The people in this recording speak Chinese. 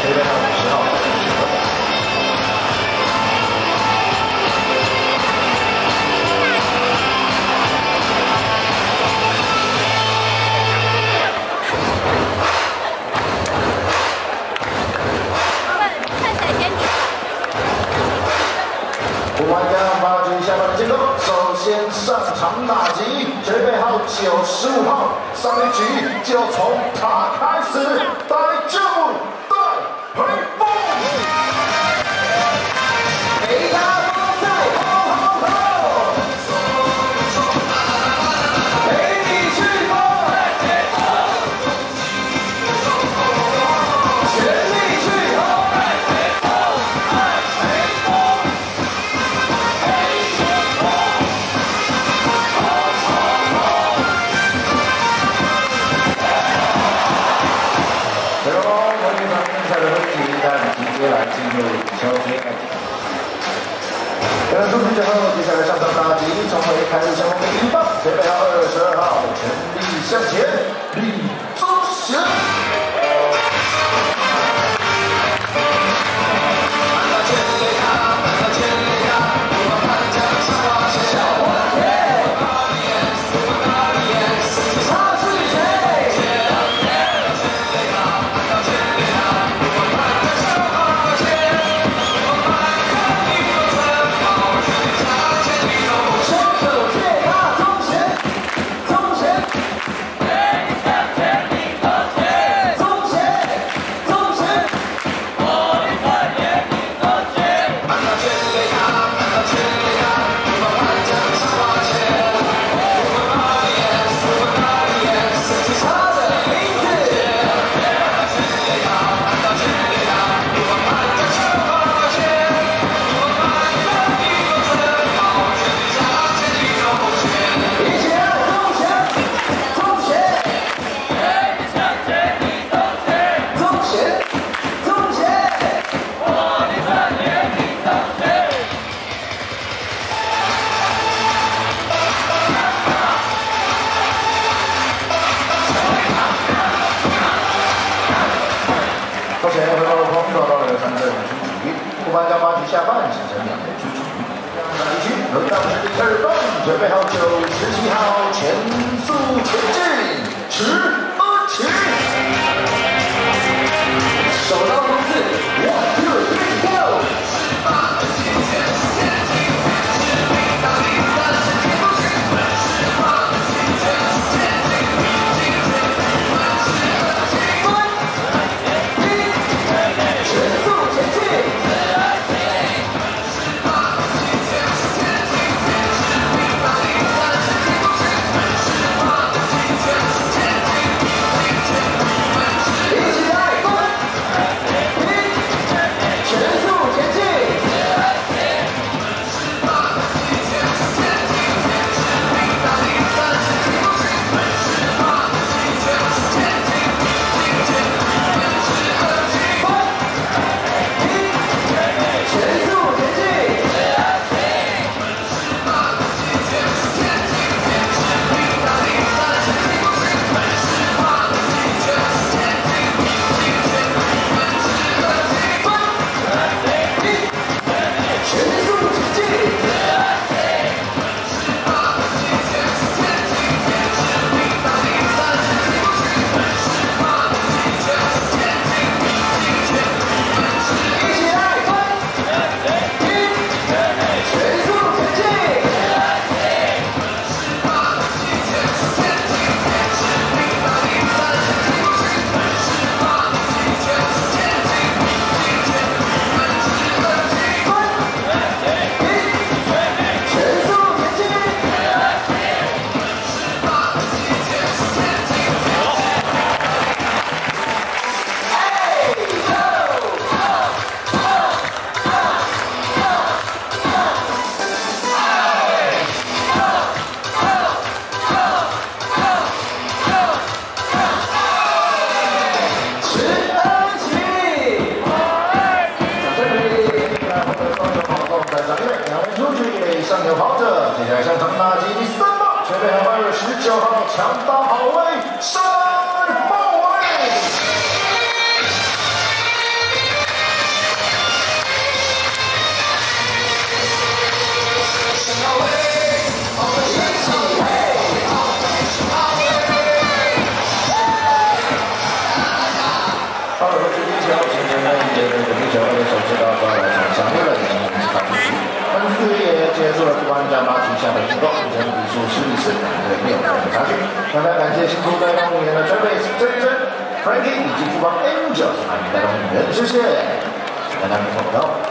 这边还有十号。玩家八局下半的进攻，首先上场打击，准备好九十五号，上一局就从他开始，带救小组赛。两个数据之后，接下来上场打击，从回开始向后面一棒，准备好二十二号，全力向前，李宗贤。局，不班加八局下半形成两个出局。第一局轮到是第二棒，准备好九十七号全速向右跑者，接下来向唐纳基第三棒，前面还月十九号强打好威，山炮威。二号是第一号，今天呢，也是第九位的首次到场。来包围。玩家马吉下的进攻，目前比数是四对六的差距。非常感谢辛苦带动我们的 t r a v i s 真真 Frankie 以及富邦 Angels 啊，带动我们谢谢，大家不客气。